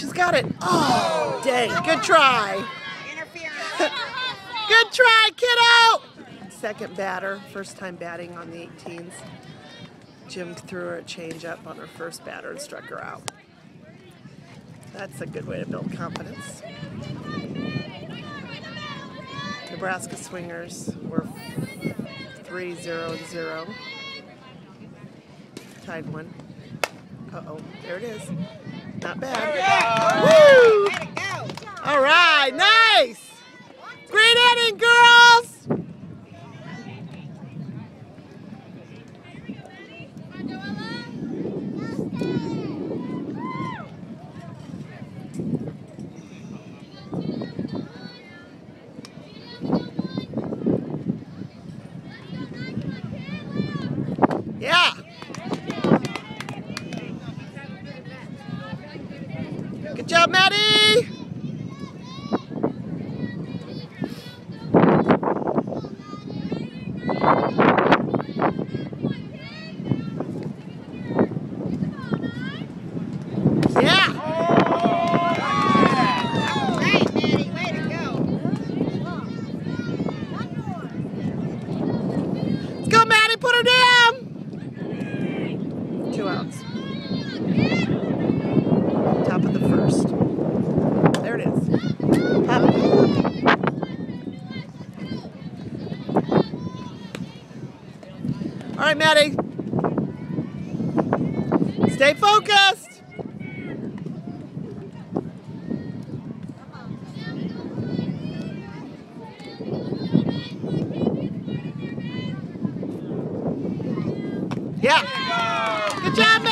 She's got it. Oh, dang. Good try. Good try, kiddo. Second batter, first time batting on the 18s. Jim threw her a changeup on her first batter and struck her out. That's a good way to build confidence. Nebraska Swingers were 3-0-0. Tied one. Uh-oh, there it is. Not bad. Woo! All right, nice! Great inning, girls! Yeah. Good job, Mattie. Yeah. Let's go, Mattie. Put her down. Two outs. Top of the first. There it is. Up. All right, Mattie. Stay focused. Yeah. Good job,